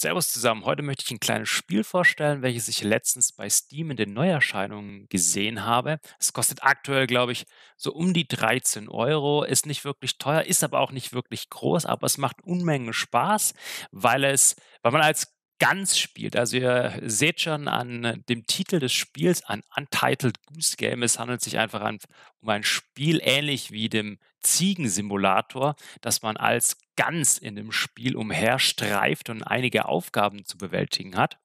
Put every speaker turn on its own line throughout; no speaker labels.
Servus zusammen. Heute möchte ich ein kleines Spiel vorstellen, welches ich letztens bei Steam in den Neuerscheinungen gesehen habe. Es kostet aktuell, glaube ich, so um die 13 Euro. Ist nicht wirklich teuer, ist aber auch nicht wirklich groß, aber es macht Unmengen Spaß, weil es, weil man als ganz spielt. Also ihr seht schon an dem Titel des Spiels, ein Untitled Goose Game. Es handelt sich einfach an, um ein Spiel ähnlich wie dem Ziegensimulator, dass man als Gans in dem Spiel umherstreift und einige Aufgaben zu bewältigen hat.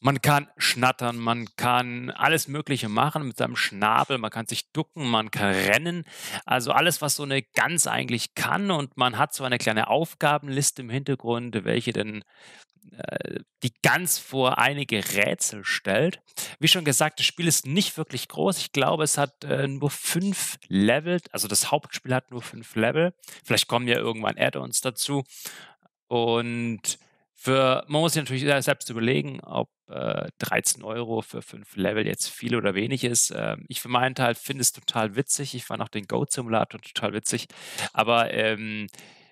Man kann schnattern, man kann alles Mögliche machen mit seinem Schnabel, man kann sich ducken, man kann rennen. Also alles, was so eine Gans eigentlich kann. Und man hat so eine kleine Aufgabenliste im Hintergrund, welche denn äh, die Gans vor einige Rätsel stellt. Wie schon gesagt, das Spiel ist nicht wirklich groß. Ich glaube, es hat äh, nur fünf Level. Also das Hauptspiel hat nur fünf Level. Vielleicht kommen ja irgendwann Add-ons dazu. Und für, man muss sich natürlich selbst überlegen, ob äh, 13 Euro für fünf Level jetzt viel oder wenig ist. Ähm, ich für meinen Teil finde es total witzig. Ich fand auch den Goat-Simulator total witzig. Aber ähm,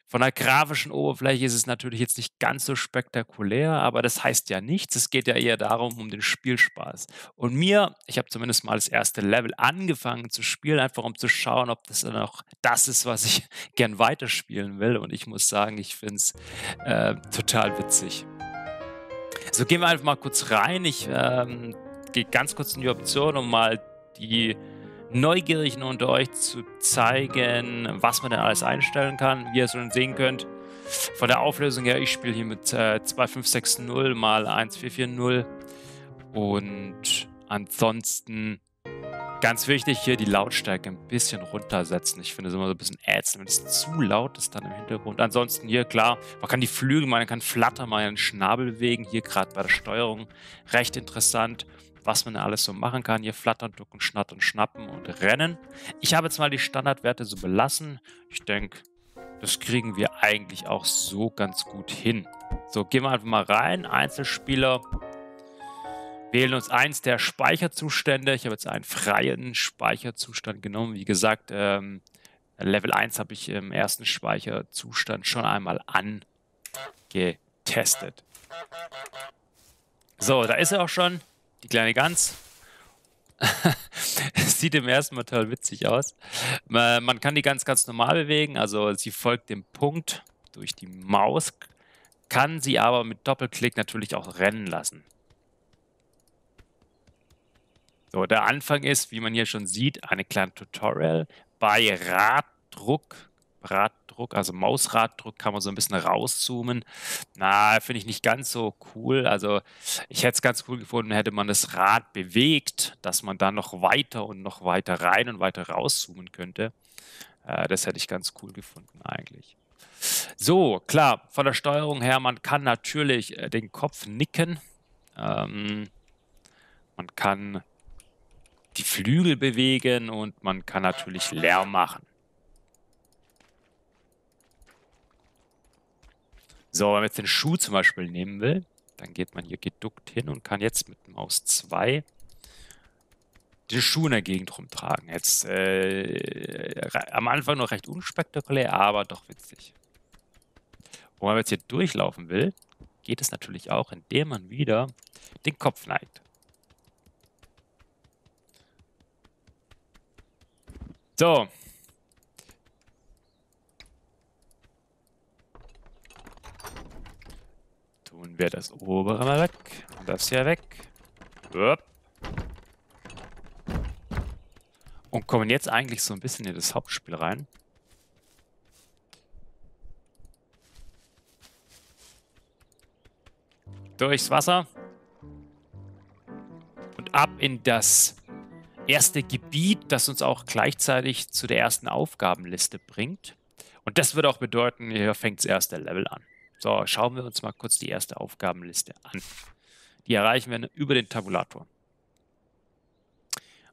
von der grafischen Oberfläche ist es natürlich jetzt nicht ganz so spektakulär, aber das heißt ja nichts. Es geht ja eher darum, um den Spielspaß. Und mir, ich habe zumindest mal das erste Level angefangen zu spielen, einfach um zu schauen, ob das dann auch das ist, was ich gern weiterspielen will. Und ich muss sagen, ich finde es äh, total witzig. So gehen wir einfach mal kurz rein. Ich ähm, gehe ganz kurz in die Option, um mal die Neugierigen unter euch zu zeigen, was man denn alles einstellen kann. Wie ihr schon sehen könnt, von der Auflösung her, ich spiele hier mit äh, 2560 mal 1440 und ansonsten ganz wichtig hier die Lautstärke ein bisschen runtersetzen. Ich finde es immer so ein bisschen ätzend, wenn es zu laut ist dann im Hintergrund. Ansonsten hier klar, man kann die Flügel, man kann flattern, man kann Schnabel bewegen. Hier gerade bei der Steuerung recht interessant was man alles so machen kann. Hier flattern, ducken, schnattern, schnappen und rennen. Ich habe jetzt mal die Standardwerte so belassen. Ich denke, das kriegen wir eigentlich auch so ganz gut hin. So, gehen wir einfach mal rein. Einzelspieler. Wählen uns eins der Speicherzustände. Ich habe jetzt einen freien Speicherzustand genommen. Wie gesagt, ähm, Level 1 habe ich im ersten Speicherzustand schon einmal angetestet. So, da ist er auch schon die kleine Gans. Sieht im ersten Mal total witzig aus. Man kann die Gans ganz normal bewegen, also sie folgt dem Punkt durch die Maus, kann sie aber mit Doppelklick natürlich auch rennen lassen. So, der Anfang ist, wie man hier schon sieht, eine kleine Tutorial. Bei Raddruck Raddruck, also Mausraddruck, kann man so ein bisschen rauszoomen. Na, finde ich nicht ganz so cool. Also ich hätte es ganz cool gefunden, hätte man das Rad bewegt, dass man dann noch weiter und noch weiter rein und weiter rauszoomen könnte. Äh, das hätte ich ganz cool gefunden eigentlich. So, klar, von der Steuerung her, man kann natürlich äh, den Kopf nicken. Ähm, man kann die Flügel bewegen und man kann natürlich Lärm machen. So, wenn man jetzt den Schuh zum Beispiel nehmen will, dann geht man hier geduckt hin und kann jetzt mit Maus 2 den Schuh in der Gegend rumtragen. Jetzt äh, am Anfang noch recht unspektakulär, aber doch witzig. Und wenn man jetzt hier durchlaufen will, geht es natürlich auch, indem man wieder den Kopf neigt. So, Tun wir das obere mal weg. Das hier weg. Und kommen jetzt eigentlich so ein bisschen in das Hauptspiel rein. Durchs Wasser. Und ab in das erste Gebiet, das uns auch gleichzeitig zu der ersten Aufgabenliste bringt. Und das wird auch bedeuten, hier fängt das erste Level an. So, schauen wir uns mal kurz die erste Aufgabenliste an. Die erreichen wir über den Tabulator.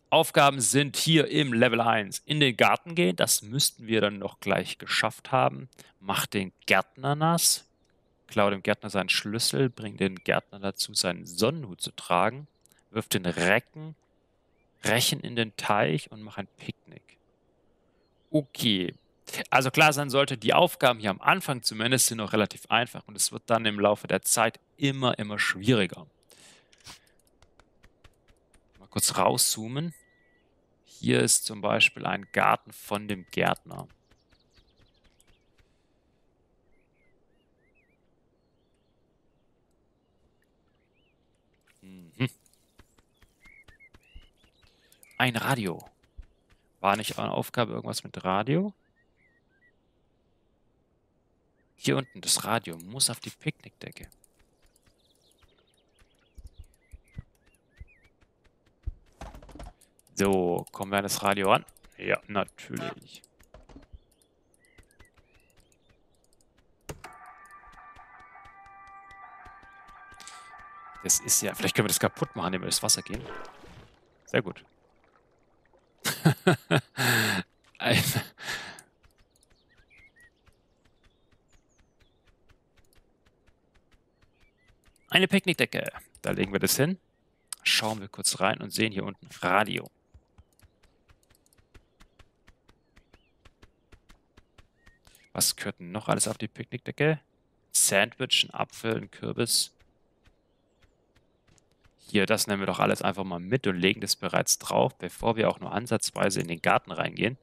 Aufgaben sind hier im Level 1. In den Garten gehen, das müssten wir dann noch gleich geschafft haben. Mach den Gärtner nass. Klau dem Gärtner seinen Schlüssel, bring den Gärtner dazu, seinen Sonnenhut zu tragen. Wirf den Recken, Rechen in den Teich und mach ein Picknick. Okay, Also klar sein sollte, die Aufgaben hier am Anfang zumindest sind noch relativ einfach und es wird dann im Laufe der Zeit immer, immer schwieriger. Mal kurz rauszoomen. Hier ist zum Beispiel ein Garten von dem Gärtner. Mhm. Ein Radio. War nicht eine Aufgabe irgendwas mit Radio? Hier unten, das Radio muss auf die Picknickdecke. So, kommen wir an das Radio an? Ja, natürlich. Das ist ja... Vielleicht können wir das kaputt machen, indem wir das Wasser gehen. Sehr gut. Eine Picknickdecke. Da legen wir das hin. Schauen wir kurz rein und sehen hier unten Radio. Was gehört denn noch alles auf die Picknickdecke? Sandwich, ein Apfel, ein Kürbis. Hier, das nehmen wir doch alles einfach mal mit und legen das bereits drauf, bevor wir auch nur ansatzweise in den Garten reingehen.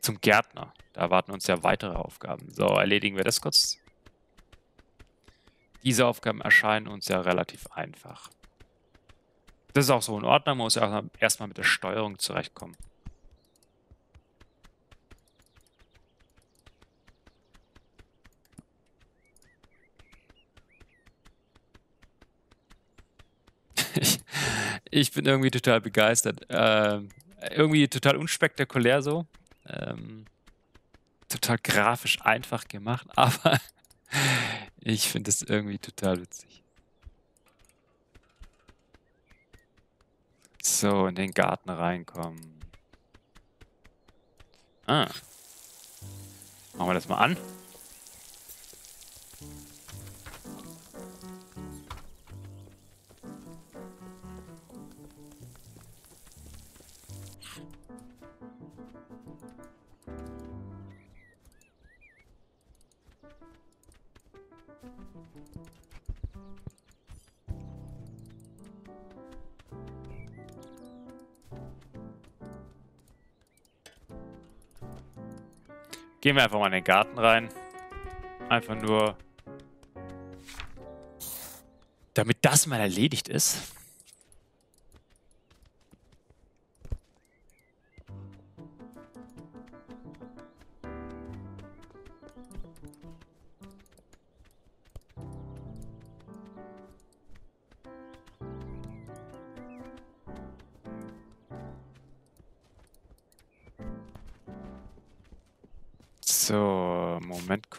Zum Gärtner. Da erwarten uns ja weitere Aufgaben. So, erledigen wir das kurz. Diese Aufgaben erscheinen uns ja relativ einfach. Das ist auch so in Ordnung, man muss ja erstmal mit der Steuerung zurechtkommen. ich, ich bin irgendwie total begeistert. Ähm, irgendwie total unspektakulär so. Ähm, total grafisch einfach gemacht, aber ich finde es irgendwie total witzig. So, in den Garten reinkommen. Ah. Machen wir das mal an. Gehen wir einfach mal in den Garten rein. Einfach nur, damit das mal erledigt ist.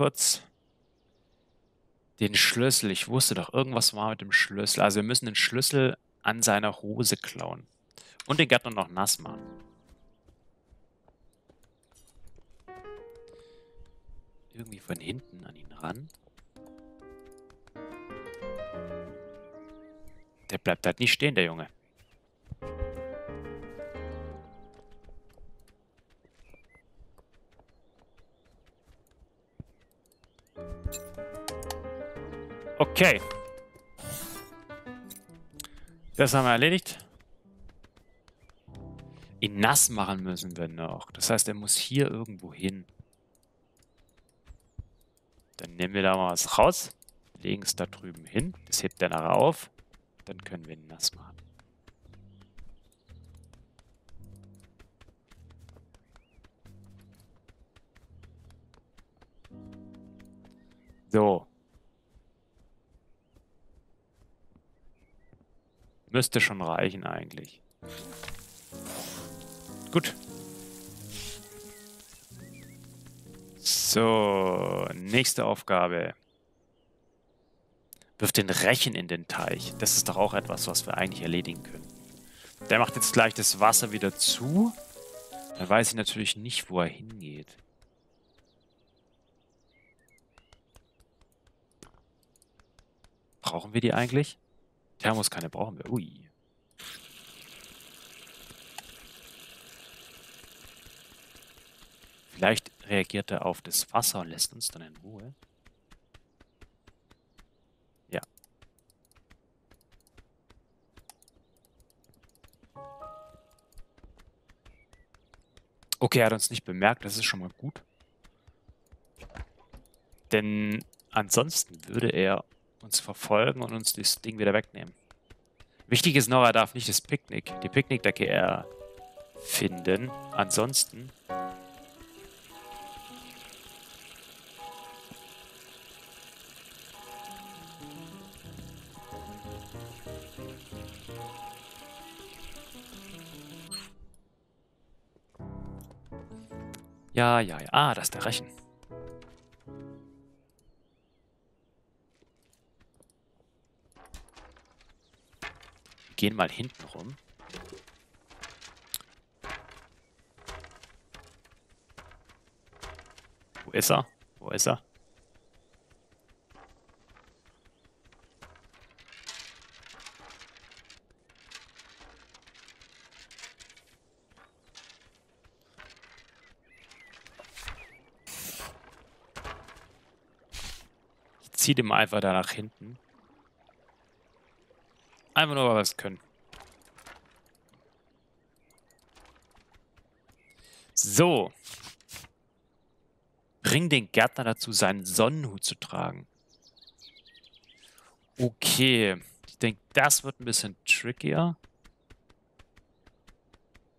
Kurz. Den Schlüssel. Ich wusste doch, irgendwas war mit dem Schlüssel. Also wir müssen den Schlüssel an seiner Hose klauen. Und den Gärtner noch nass machen. Irgendwie von hinten an ihn ran. Der bleibt halt nicht stehen, der Junge. Okay. Das haben wir erledigt. Ihn nass machen müssen wir noch. Das heißt, er muss hier irgendwo hin. Dann nehmen wir da mal was raus. Legen es da drüben hin. Das hebt er nachher auf. Dann können wir ihn nass machen. So. Müsste schon reichen eigentlich. Gut. So, nächste Aufgabe. Wirf den Rechen in den Teich. Das ist doch auch etwas, was wir eigentlich erledigen können. Der macht jetzt gleich das Wasser wieder zu. Dann weiß ich natürlich nicht, wo er hingeht. Brauchen wir die eigentlich? Thermoskanne brauchen wir. Ui. Vielleicht reagiert er auf das Wasser und lässt uns dann in Ruhe. Ja. Okay, er hat uns nicht bemerkt, das ist schon mal gut. Denn ansonsten würde er uns verfolgen und uns das Ding wieder wegnehmen. Wichtig ist noch, er darf nicht das Picknick, die Picknickdecke erfinden. Ansonsten Ja, ja, ja. Ah, das ist der Rechen. Gehen mal hinten rum. Wo ist er? Wo ist er? zieht ihm einfach da nach hinten. Einfach nur, weil wir es können. So. Bring den Gärtner dazu, seinen Sonnenhut zu tragen. Okay. Ich denke, das wird ein bisschen trickier.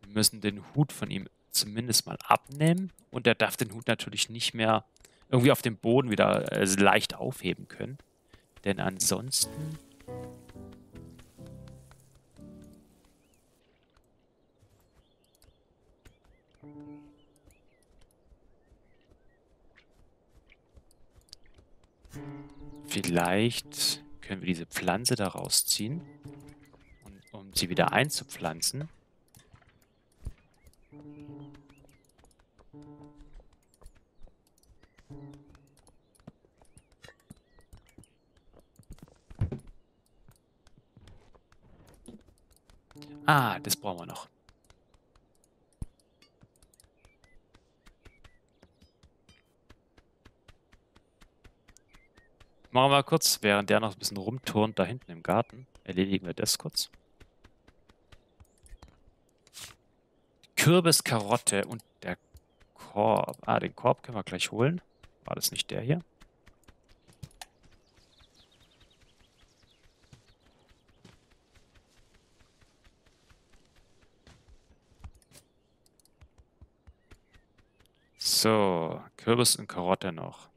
Wir müssen den Hut von ihm zumindest mal abnehmen. Und er darf den Hut natürlich nicht mehr irgendwie auf dem Boden wieder äh, leicht aufheben können. Denn ansonsten... Vielleicht können wir diese Pflanze da rausziehen, um sie wieder einzupflanzen. Ah, das brauchen wir noch. Machen wir kurz, während der noch ein bisschen rumturnt da hinten im Garten, erledigen wir das kurz. Kürbis, Karotte und der Korb. Ah, den Korb können wir gleich holen. War das nicht der hier? So, Kürbis und Karotte noch.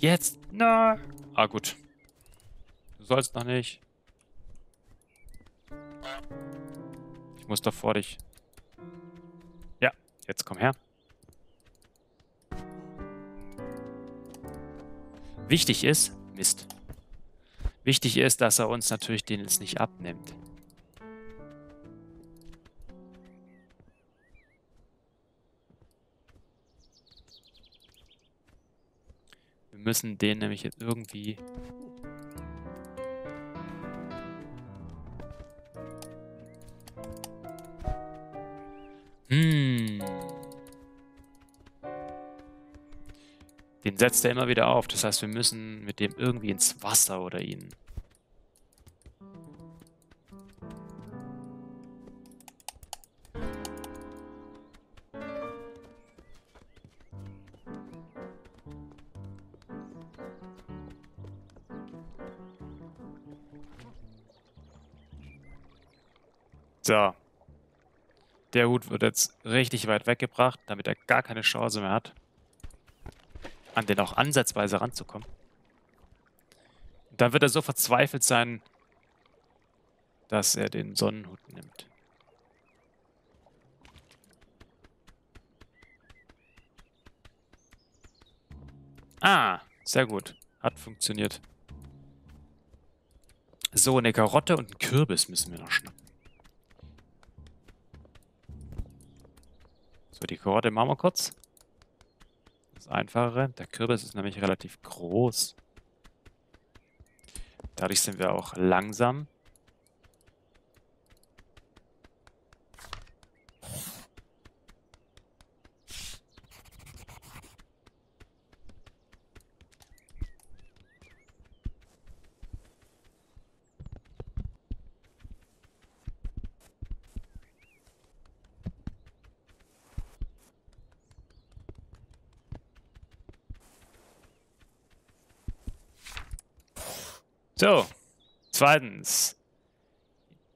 Jetzt! Na! Ah, gut. Du sollst noch nicht. Ich muss doch vor dich. Ja, jetzt komm her. Wichtig ist, Mist. Wichtig ist, dass er uns natürlich den jetzt nicht abnimmt. Müssen den nämlich jetzt irgendwie... Hm. Den setzt er immer wieder auf. Das heißt, wir müssen mit dem irgendwie ins Wasser oder ihn... So. Der Hut wird jetzt richtig weit weggebracht, damit er gar keine Chance mehr hat an den auch ansatzweise ranzukommen. Dann wird er so verzweifelt sein, dass er den Sonnenhut nimmt. Ah, sehr gut. Hat funktioniert. So, eine Karotte und einen Kürbis müssen wir noch schnappen. So, die Karotte machen wir kurz das Einfachere. Der Kürbis ist nämlich relativ groß. Dadurch sind wir auch langsam. So, zweitens.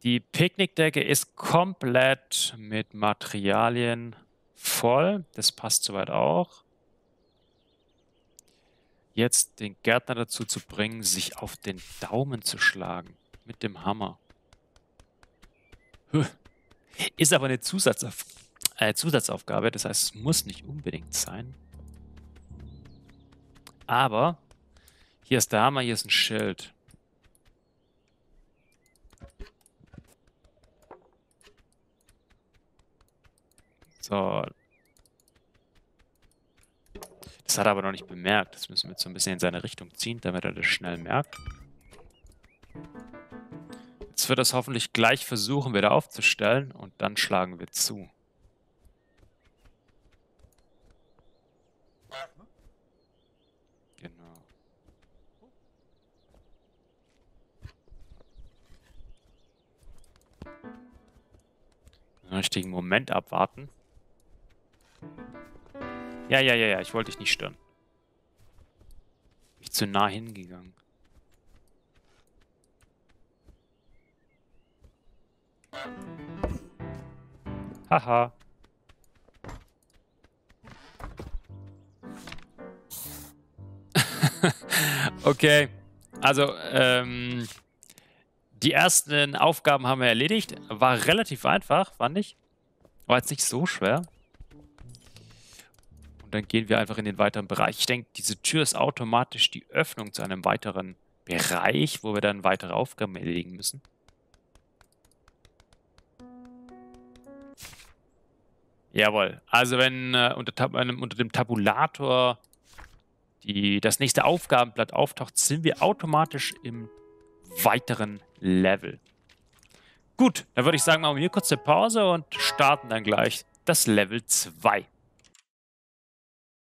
Die Picknickdecke ist komplett mit Materialien voll. Das passt soweit auch. Jetzt den Gärtner dazu zu bringen, sich auf den Daumen zu schlagen. Mit dem Hammer. Ist aber eine Zusatzauf äh, Zusatzaufgabe, das heißt, es muss nicht unbedingt sein. Aber hier ist der Hammer, hier ist ein Schild. So. Das hat er aber noch nicht bemerkt. Das müssen wir jetzt so ein bisschen in seine Richtung ziehen, damit er das schnell merkt. Jetzt wird er es hoffentlich gleich versuchen, wieder aufzustellen und dann schlagen wir zu. Genau. Den richtigen Moment abwarten. Ja, ja, ja, ja, ich wollte dich nicht stören. Bin ich zu nah hingegangen. Haha. okay, also ähm, die ersten Aufgaben haben wir erledigt. War relativ einfach, fand ich. War jetzt nicht so schwer dann gehen wir einfach in den weiteren Bereich. Ich denke, diese Tür ist automatisch die Öffnung zu einem weiteren Bereich, wo wir dann weitere Aufgaben erledigen müssen. Jawohl. Also wenn äh, unter, unter, dem Tabulator die, das nächste Aufgabenblatt auftaucht, sind wir automatisch im weiteren Level. Gut, dann würde ich sagen, machen wir hier kurz eine Pause und starten dann gleich das Level 2.